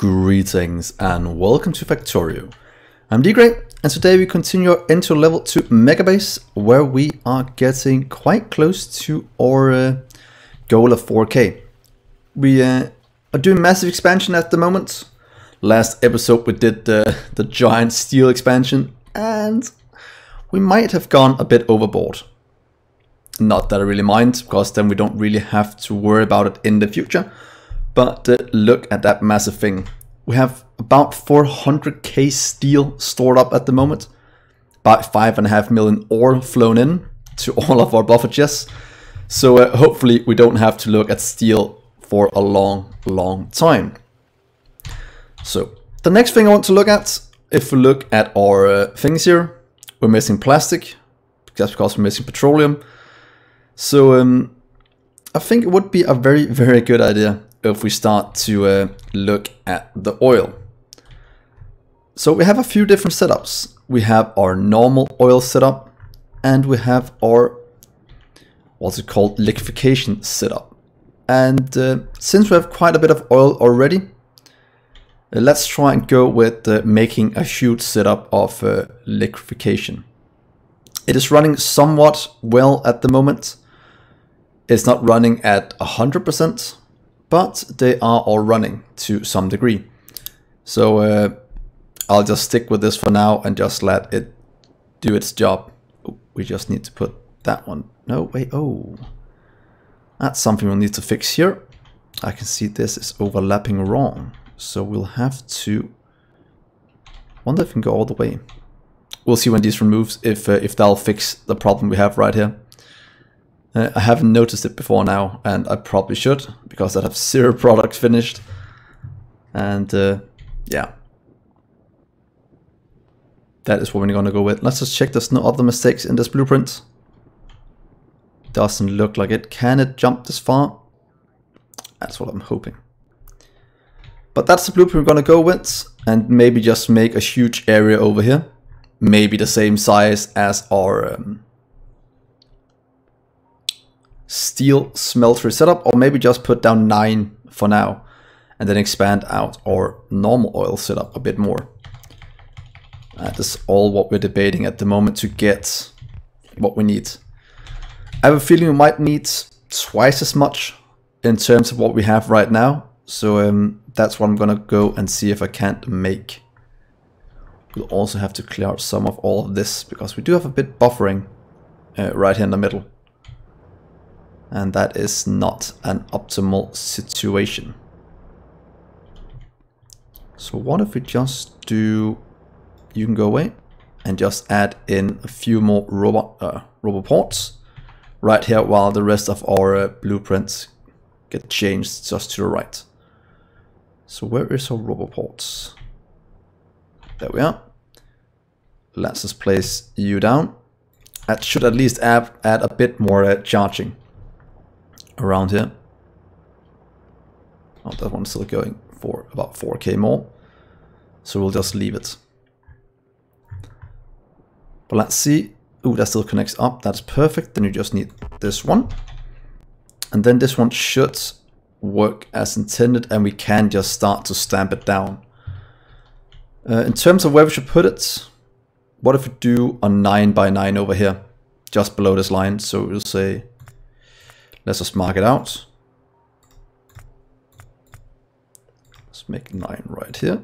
Greetings and welcome to Factorio. I'm DGray and today we continue into level 2 Megabase where we are getting quite close to our uh, goal of 4k. We uh, are doing massive expansion at the moment. Last episode we did the giant steel expansion and we might have gone a bit overboard. Not that I really mind because then we don't really have to worry about it in the future. But uh, look at that massive thing. We have about 400k steel stored up at the moment. About 5.5 million ore flown in to all of our buffer chests. So uh, hopefully we don't have to look at steel for a long, long time. So the next thing I want to look at, if we look at our uh, things here, we're missing plastic. That's because we're missing petroleum. So um, I think it would be a very, very good idea if we start to uh, look at the oil. So we have a few different setups. We have our normal oil setup and we have our what's it called liquefaction setup. And uh, since we have quite a bit of oil already, uh, let's try and go with uh, making a huge setup of uh, liquefaction. It is running somewhat well at the moment. It's not running at 100%, but they are all running to some degree. So uh, I'll just stick with this for now and just let it do its job. we just need to put that one. No, wait, oh. That's something we'll need to fix here. I can see this is overlapping wrong. So we'll have to... wonder if we can go all the way. We'll see when these removes if, uh, if that'll fix the problem we have right here. Uh, I haven't noticed it before now, and I probably should, because I have zero products finished. And uh, yeah. That is what we're gonna go with. Let's just check there's no other mistakes in this blueprint. Doesn't look like it. Can it jump this far? That's what I'm hoping. But that's the blueprint we're gonna go with, and maybe just make a huge area over here. Maybe the same size as our um, steel smelter setup or maybe just put down 9 for now and then expand out our normal oil setup a bit more. That is all what we're debating at the moment to get what we need. I have a feeling we might need twice as much in terms of what we have right now. So um, that's what I'm gonna go and see if I can't make. We'll also have to clear out some of all of this because we do have a bit buffering uh, right here in the middle and that is not an optimal situation. So what if we just do, you can go away and just add in a few more robot, uh, roboports right here while the rest of our uh, blueprints get changed just to the right. So where is our robot ports? There we are. Let's just place you down. That should at least add, add a bit more uh, charging around here. Oh, that one's still going for about 4k more. So we'll just leave it. But let's see. Ooh, that still connects up. That's perfect. Then you just need this one. And then this one should work as intended and we can just start to stamp it down. Uh, in terms of where we should put it, what if we do a 9 by 9 over here, just below this line? So we'll say Let's just mark it out. Let's make 9 right here.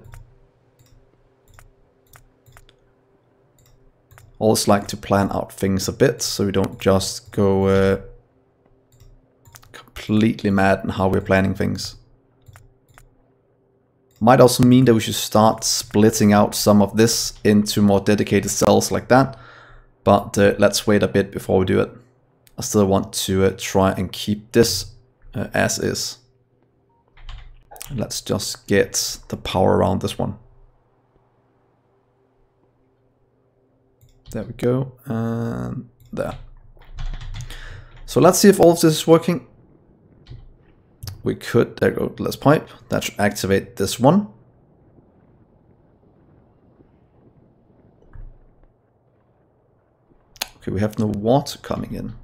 Always like to plan out things a bit so we don't just go uh, completely mad in how we're planning things. Might also mean that we should start splitting out some of this into more dedicated cells like that. But uh, let's wait a bit before we do it. I still want to uh, try and keep this uh, as is. Let's just get the power around this one. There we go, and there. So let's see if all of this is working. We could, there go, let's pipe. That should activate this one. Okay, we have no water coming in.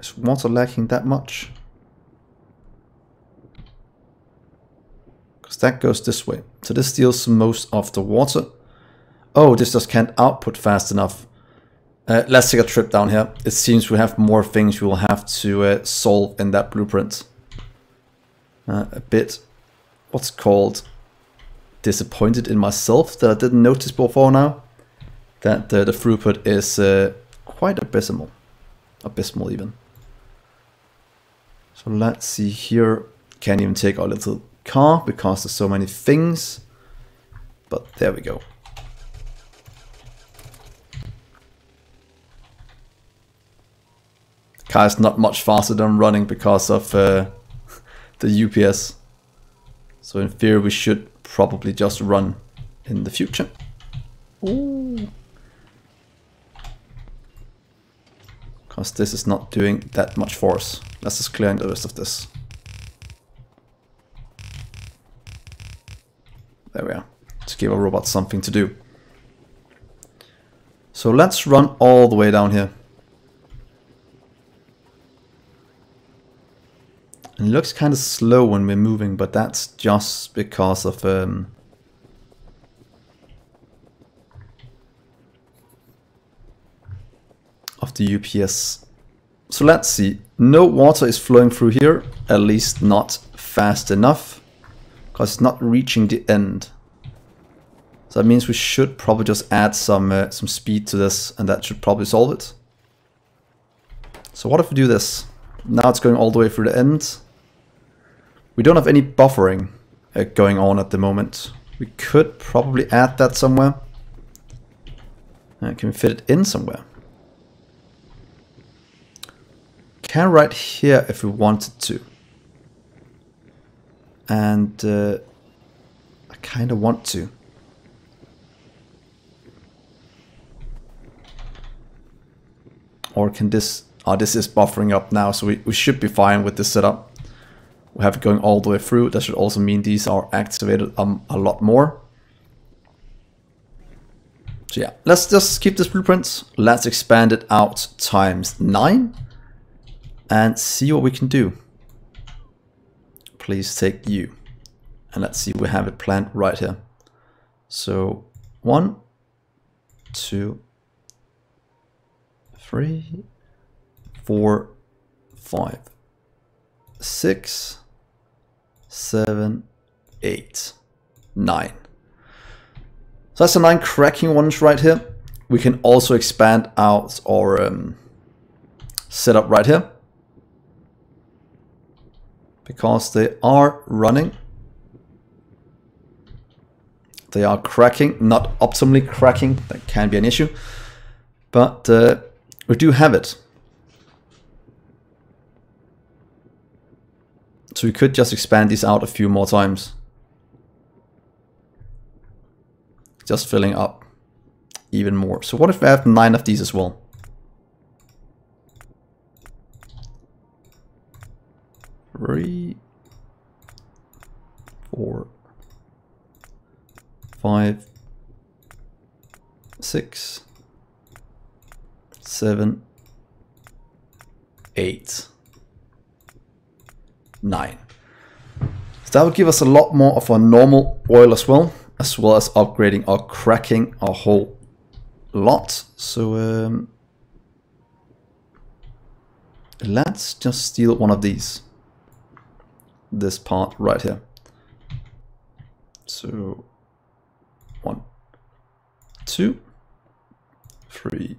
Is water lacking that much? Because that goes this way. So this steals most of the water. Oh, this just can't output fast enough. Uh, let's take a trip down here. It seems we have more things we will have to uh, solve in that blueprint. Uh, a bit, what's called, disappointed in myself that I didn't notice before now. That uh, the throughput is uh, quite abysmal. Abysmal even. So let's see here. Can't even take our little car because there's so many things. But there we go. Car is not much faster than running because of uh, the UPS. So in theory we should probably just run in the future. Ooh. Because this is not doing that much force. Let's just clear the rest of this. There we are. To give our robot something to do. So let's run all the way down here. It looks kind of slow when we're moving, but that's just because of um, of the UPS. So let's see. No water is flowing through here, at least not fast enough, because it's not reaching the end. So that means we should probably just add some uh, some speed to this, and that should probably solve it. So what if we do this? Now it's going all the way through the end. We don't have any buffering uh, going on at the moment. We could probably add that somewhere. Uh, can we fit it in somewhere? Can write here if we wanted to. And uh, I kind of want to. Or can this... Oh, this is buffering up now, so we, we should be fine with this setup we have it going all the way through. That should also mean these are activated um, a lot more. So yeah, let's just keep this blueprint. Let's expand it out times 9 and see what we can do. Please take you. And let's see, we have it planned right here. So one, two, three, four, five, six, seven, eight, nine. So that's the nine cracking ones right here. We can also expand out our um, setup right here. Because they are running. They are cracking, not optimally cracking. That can be an issue. But uh, we do have it. So we could just expand these out a few more times. Just filling up even more. So what if we have nine of these as well? Three, four, five, six, seven, eight. 9. So that would give us a lot more of our normal oil as well, as well as upgrading or cracking our whole lot. So um, let's just steal one of these. This part right here. So one, two, three,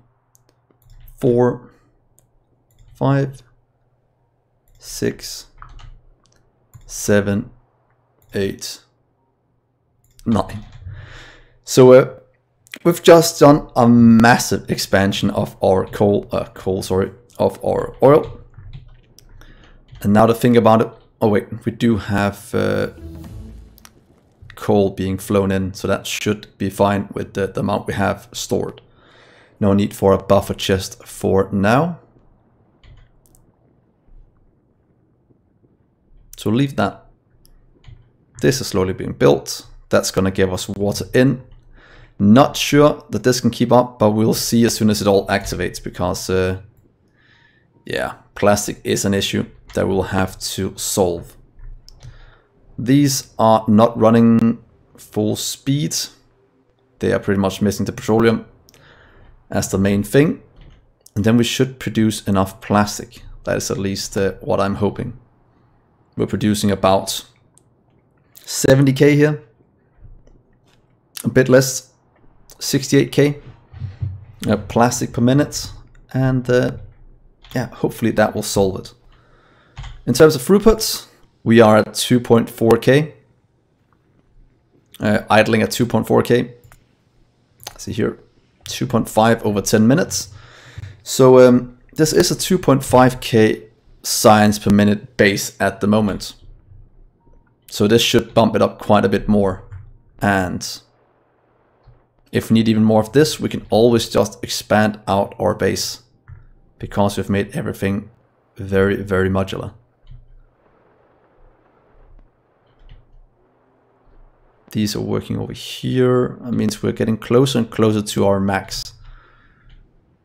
four, five, six, seven, eight, nine. So uh, we've just done a massive expansion of our coal, uh, coal, sorry, of our oil. And now to think about it, oh wait, we do have uh, coal being flown in, so that should be fine with the, the amount we have stored. No need for a buffer chest for now. So leave that. This is slowly being built. That's going to give us water in. Not sure that this can keep up, but we'll see as soon as it all activates because, uh, yeah, plastic is an issue that we'll have to solve. These are not running full speed. They are pretty much missing the petroleum as the main thing. And then we should produce enough plastic. That is at least uh, what I'm hoping. We're producing about 70k here. A bit less, 68k uh, plastic per minute. And uh, yeah, hopefully that will solve it. In terms of throughput, we are at 2.4k. Uh, idling at 2.4k. See here, 2.5 over 10 minutes. So um, this is a 2.5k science per minute base at the moment. So this should bump it up quite a bit more. And if we need even more of this, we can always just expand out our base because we've made everything very, very modular. These are working over here. That means we're getting closer and closer to our max.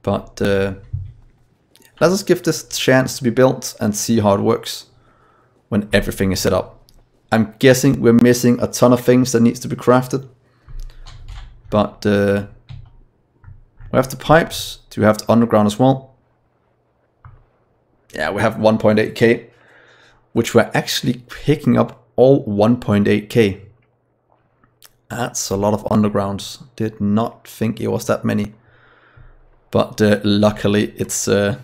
But uh, let us just give this chance to be built and see how it works when everything is set up. I'm guessing we're missing a ton of things that needs to be crafted. But uh, we have the pipes. Do we have the underground as well? Yeah, we have 1.8k, which we're actually picking up all 1.8k. That's a lot of undergrounds. Did not think it was that many. But uh, luckily it's uh,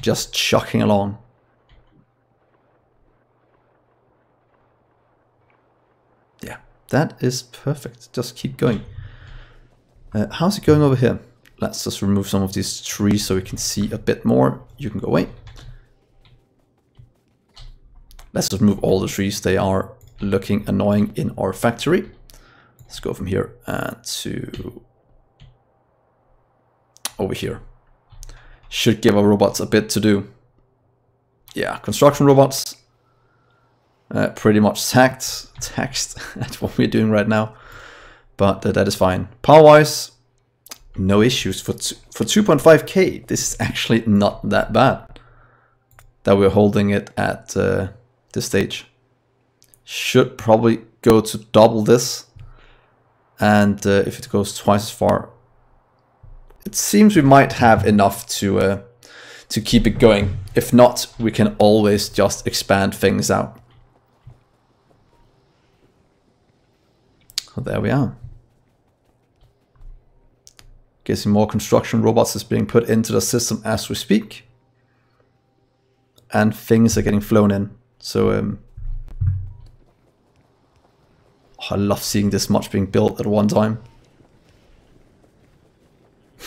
just chucking along. Yeah, that is perfect. Just keep going. Uh, how's it going over here? Let's just remove some of these trees so we can see a bit more. You can go away. Let's just move all the trees. They are looking annoying in our factory. Let's go from here uh, to over here. Should give our robots a bit to do. Yeah, construction robots. Uh, pretty much taxed, taxed at what we're doing right now. But uh, that is fine. Power-wise, no issues. For, for 2.5k, this is actually not that bad. That we're holding it at uh, this stage should probably go to double this. And uh, if it goes twice as far, it seems we might have enough to uh, to keep it going. If not, we can always just expand things out. So there we are. Guessing more construction robots is being put into the system as we speak. And things are getting flown in. So um, I love seeing this much being built at one time.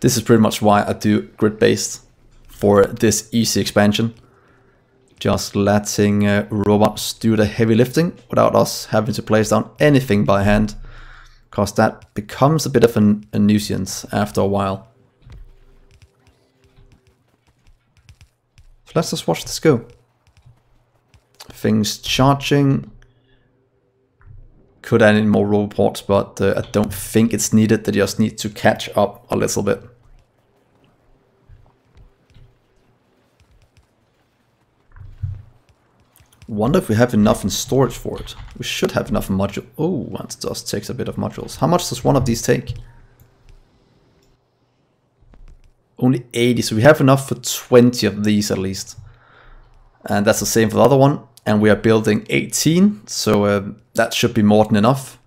this is pretty much why I do grid-based for this easy expansion. Just letting uh, robots do the heavy lifting without us having to place down anything by hand. Because that becomes a bit of an, a nuisance after a while. So let's just watch this go. Things charging, could add in more robots, but uh, I don't think it's needed. They just need to catch up a little bit. Wonder if we have enough in storage for it. We should have enough module. Oh, that just takes a bit of modules. How much does one of these take? Only 80, so we have enough for 20 of these at least. And that's the same for the other one and we are building 18, so uh, that should be more than enough.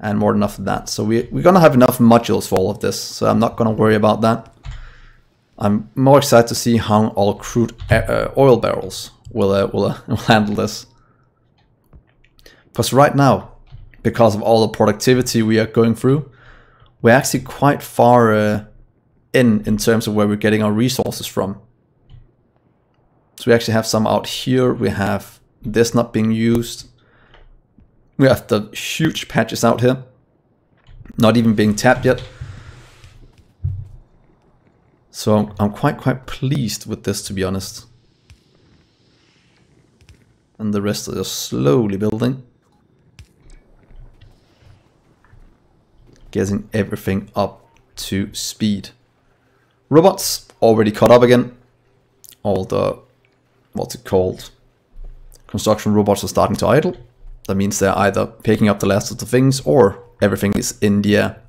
And more than enough of that. So we, we're gonna have enough modules for all of this, so I'm not gonna worry about that. I'm more excited to see how all crude uh, oil barrels will, uh, will, uh, will handle this. Because right now, because of all the productivity we are going through, we're actually quite far uh, in in terms of where we're getting our resources from. So we actually have some out here. We have this not being used. We have the huge patches out here. Not even being tapped yet. So I'm, quite, quite pleased with this, to be honest. And the rest are slowly building. Getting everything up to speed. Robots already caught up again. All the what's it called? construction robots are starting to idle. That means they're either picking up the last of the things or everything is in the air.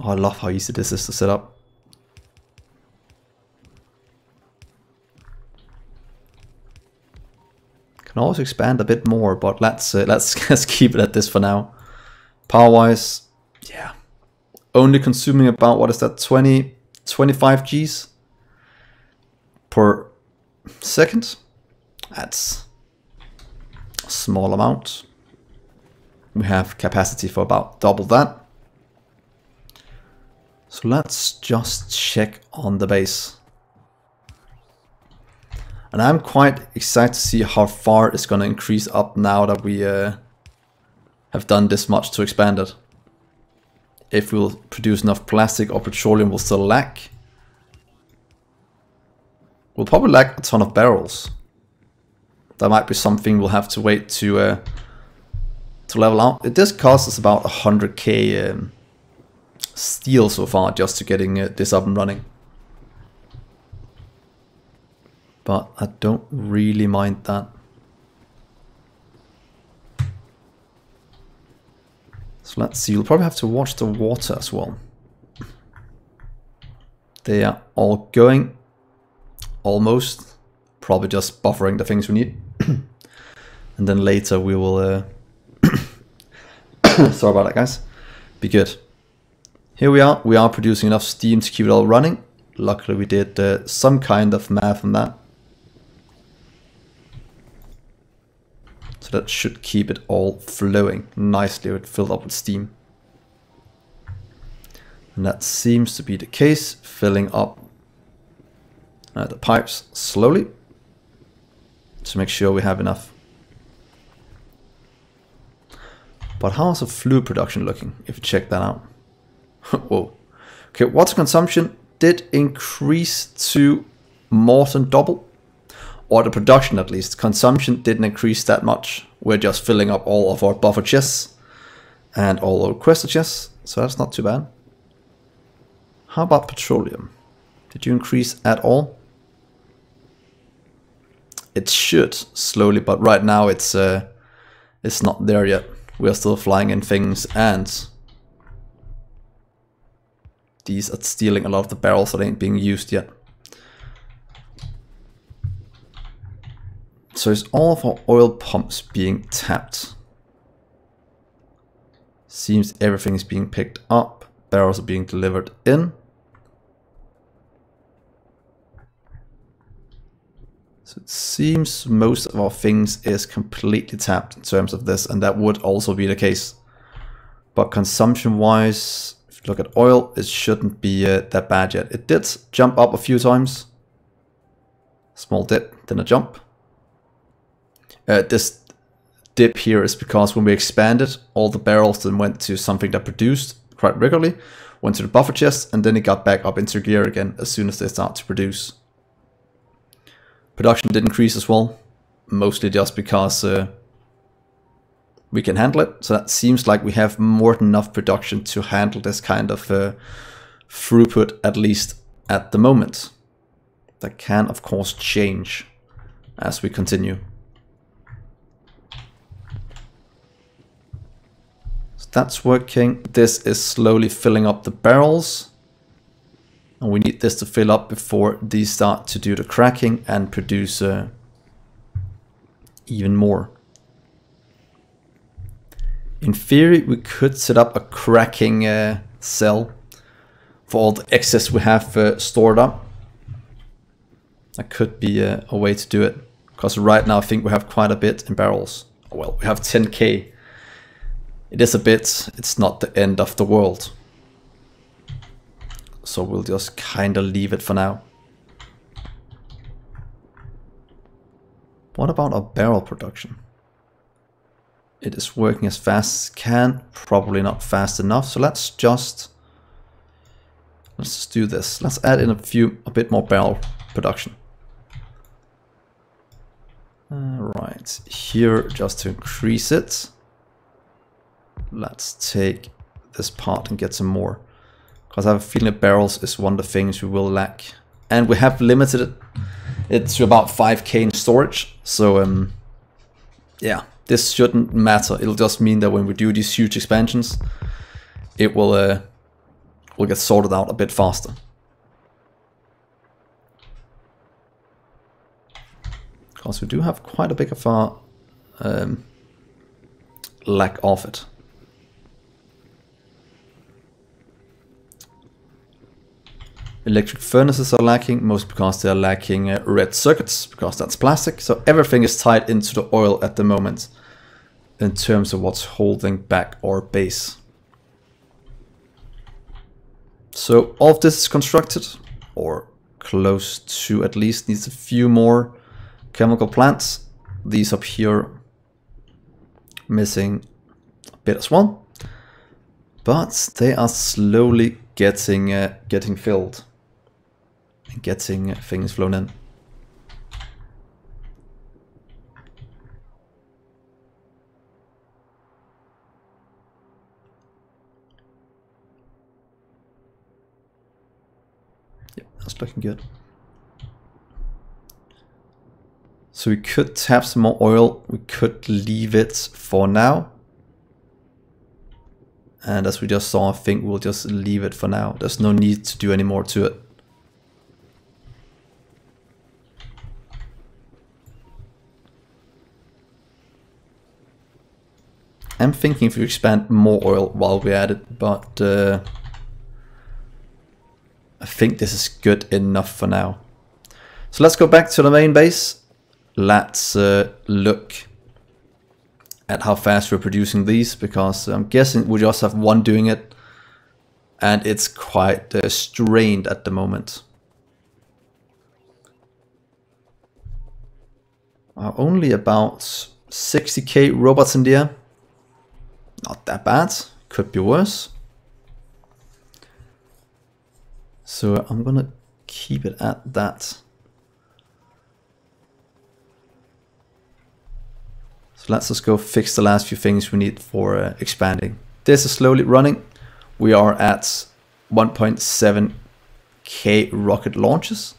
Oh, I love how easy this is to set up. Can always expand a bit more, but let's uh, let's let's keep it at this for now. Power wise, yeah, only consuming about what is that 20 25 Gs per second. That's a small amount. We have capacity for about double that. So let's just check on the base. And I'm quite excited to see how far it's going to increase up now that we uh, have done this much to expand it. If we'll produce enough plastic or petroleum we'll still lack. We'll probably lack a ton of barrels. That might be something we'll have to wait to uh, to level out. It does cost us about 100k um, steel so far just to getting uh, this up and running. But I don't really mind that. So let's see, you'll probably have to watch the water as well. They are all going, almost, probably just buffering the things we need. and then later we will, uh, sorry about that guys, be good. Here we are, we are producing enough steam to keep it all running. Luckily we did uh, some kind of math on that. So that should keep it all flowing nicely with filled up with steam. And that seems to be the case, filling up uh, the pipes slowly to make sure we have enough. But how's the fluid production looking, if you check that out? Whoa. Okay, water consumption did increase to more than double. Or the production at least. Consumption didn't increase that much. We're just filling up all of our buffer chests and all our quest chests, so that's not too bad. How about petroleum? Did you increase at all? It should slowly, but right now it's uh, it's not there yet. We are still flying in things and these are stealing a lot of the barrels that ain't being used yet. So is all of our oil pumps being tapped? Seems everything is being picked up. Barrels are being delivered in. So it seems most of our things is completely tapped in terms of this, and that would also be the case. But consumption wise, if you look at oil, it shouldn't be uh, that bad yet. It did jump up a few times. Small dip, then a jump. Uh, this dip here is because when we expanded, all the barrels then went to something that produced quite regularly, went to the buffer chest, and then it got back up into gear again as soon as they start to produce. Production did increase as well, mostly just because uh, we can handle it. So that seems like we have more than enough production to handle this kind of uh, throughput, at least at the moment. That can, of course, change as we continue. That's working. This is slowly filling up the barrels. And we need this to fill up before these start to do the cracking and produce uh, even more. In theory, we could set up a cracking uh, cell for all the excess we have uh, stored up. That could be a, a, way to do it. Because right now I think we have quite a bit in barrels. Well, we have 10k. It is a bit, it's not the end of the world. So we'll just kind of leave it for now. What about our barrel production? it is working as fast as can. Probably not fast enough. So let's just let's just do this. Let's add in a few a bit more barrel production. Right here just to increase it. Let's take this part and get some more. Because I have a feeling that barrels is one of the things we will lack and we have limited it, it to about 5k in storage. So um, yeah, this shouldn't matter. It'll just mean that when we do these huge expansions, it will uh, will get sorted out a bit faster. Because we do have quite a big of a um, lack of it. Electric furnaces are lacking, most because they are lacking uh, red circuits, because that's plastic. So everything is tied into the oil at the moment in terms of what's holding back our base. So all of this is constructed, or close to at least, needs a few more chemical plants. These up here missing a bit as well. But they are slowly getting uh, getting filled getting things flown in. Yep, that's looking good. So we could tap some more oil. We could leave it for now. And as we just saw, I think we'll just leave it for now. There's no need to do any more to it. I'm thinking if we expand more oil while we're at it, but uh, I think this is good enough for now. So let's go back to the main base. Let's uh, look at how fast we're producing these, because I'm guessing we just have one doing it, and it's quite uh, strained at the moment. Only about 60k robots in the air. Not that bad. Could be worse. So I'm gonna keep it at that. So let's just go fix the last few things we need for uh, expanding. This is slowly running. We are at 1.7k rocket launches.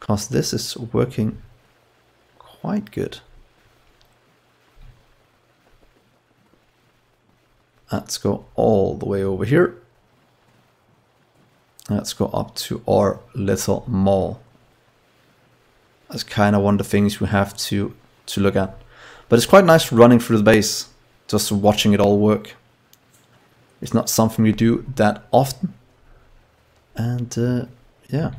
Because this is working quite good. Let's go all the way over here. Let's go up to our little mall. That's kind of one of the things we have to, to look at. But it's quite nice running through the base, just watching it all work. It's not something we do that often. And uh, yeah.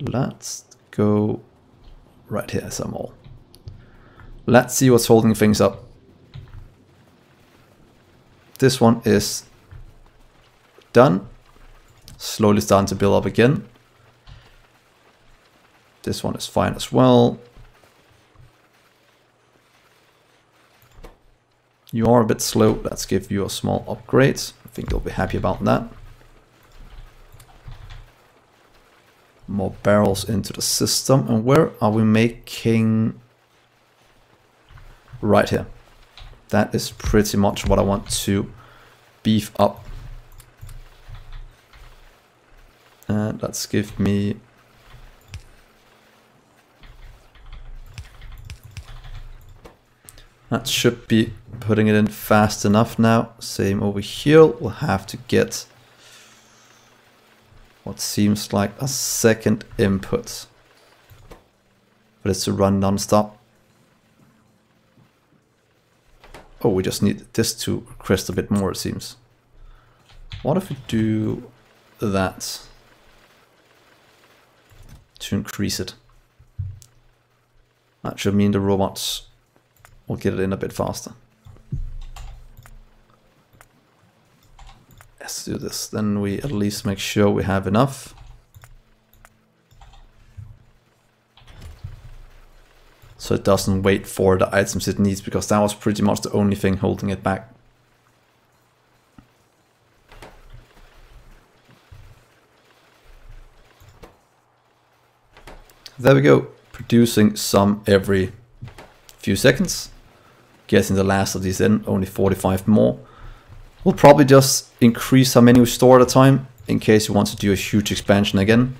Let's go right here some more. Let's see what's holding things up. This one is done. Slowly starting to build up again. This one is fine as well. You are a bit slow. Let's give you a small upgrade. I think you'll be happy about that. More barrels into the system. And where are we making... Right here. That is pretty much what I want to beef up. And let's give me That should be putting it in fast enough now. Same over here. We'll have to get what seems like a second input. But it's to run non-stop. Oh, we just need this to crest a bit more, it seems. What if we do that to increase it? That should mean the robots will get it in a bit faster. Let's do this. Then we at least make sure we have enough. So it doesn't wait for the items it needs because that was pretty much the only thing holding it back. There we go, producing some every few seconds. Getting the last of these in, only 45 more. We'll probably just increase how many we store at a time in case you want to do a huge expansion again.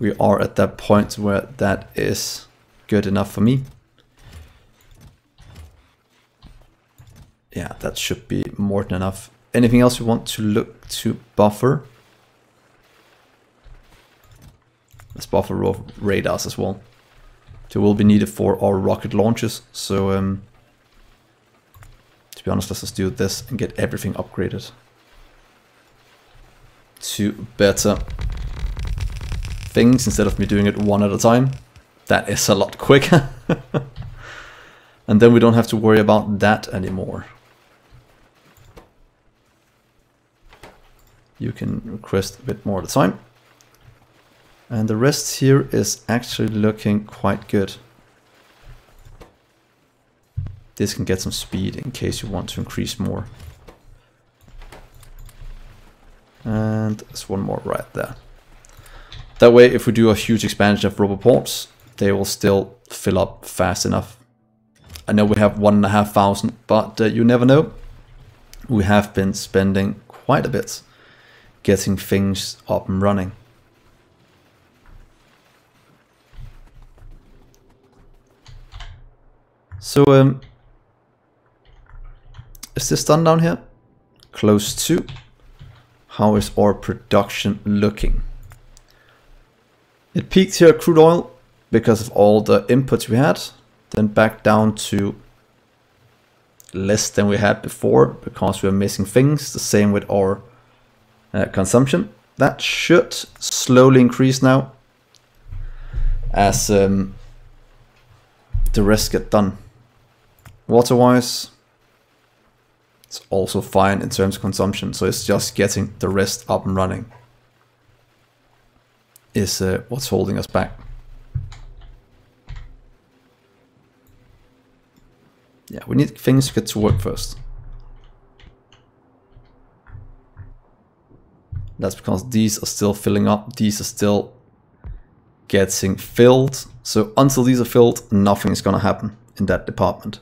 We are at that point where that is good enough for me. Yeah, that should be more than enough. Anything else you want to look to buffer? Let's buffer radars as well. They will be needed for our rocket launches, so um, to be honest, let's just do this and get everything upgraded to better things instead of me doing it one at a time. That is a lot quicker. and then we don't have to worry about that anymore. You can request a bit more at a time. And the rest here is actually looking quite good. This can get some speed in case you want to increase more. And there's one more right there. That way, if we do a huge expansion of rubber roboports, they will still fill up fast enough. I know we have one and a half thousand, but uh, you never know. We have been spending quite a bit getting things up and running. So um, is this done down here? Close to. How is our production looking? It peaked here crude oil because of all the inputs we had. Then back down to less than we had before because we are missing things. The same with our uh, consumption. That should slowly increase now as um, the rest get done. Water-wise, it's also fine in terms of consumption, so it's just getting the rest up and running is uh, what's holding us back. Yeah, we need things to get to work first. That's because these are still filling up, these are still getting filled. So until these are filled, nothing is going to happen in that department.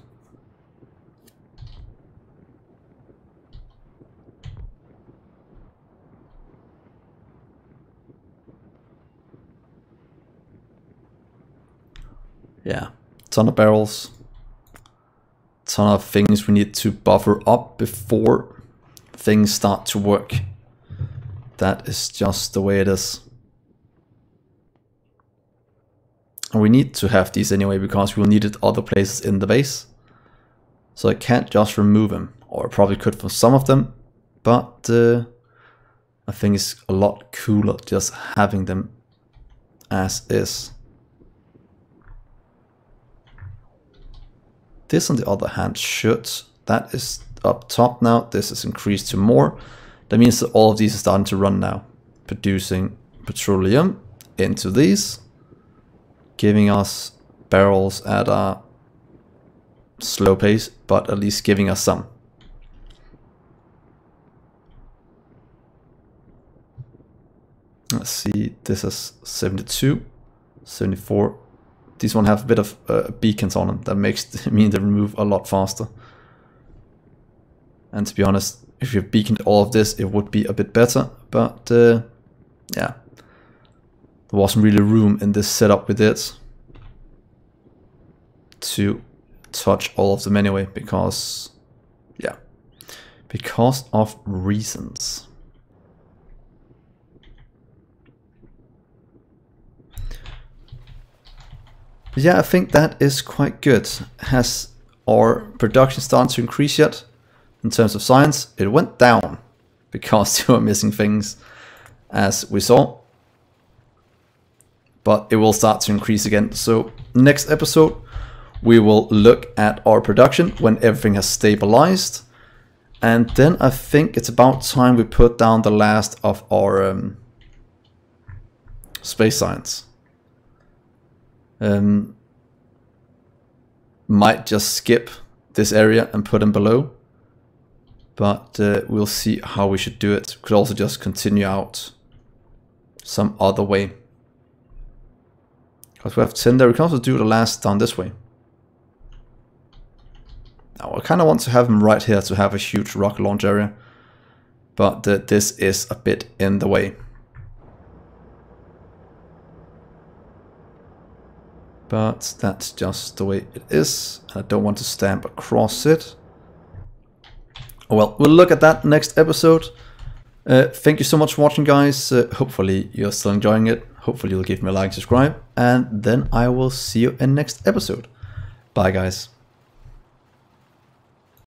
yeah, ton of barrels, of things we need to buffer up before things start to work. That is just the way it is. And we need to have these anyway because we'll need it other places in the base. So I can't just remove them, or I probably could for some of them, but uh, I think it's a lot cooler just having them as is. This on the other hand should, that is up top now, this is increased to more. That means that all of these are starting to run now, producing petroleum into these, giving us barrels at a slow pace, but at least giving us some. Let's see, this is 72, 74, these one have a bit of uh, beacons on them that makes mean they remove a lot faster. And to be honest, if you beaconed all of this, it would be a bit better. But uh, yeah, there wasn't really room in this setup with it to touch all of them anyway, because yeah, because of reasons. Yeah, I think that is quite good. Has our production started to increase yet? In terms of science, it went down because you were missing things as we saw. But it will start to increase again. So next episode, we will look at our production when everything has stabilized. And then I think it's about time we put down the last of our um, space science. Um, might just skip this area and put them below. But uh, we'll see how we should do it. Could also just continue out some other way. Because we have 10 there. We can also do the last down this way. Now I kind of want to have him right here to have a huge rocket launch area. but uh, this is a bit in the way. But that's just the way it is. I don't want to stamp across it. Well, we'll look at that next episode. Uh, thank you so much for watching, guys. Uh, hopefully you're still enjoying it. Hopefully you'll give me a like, subscribe, and then I will see you in next episode. Bye, guys.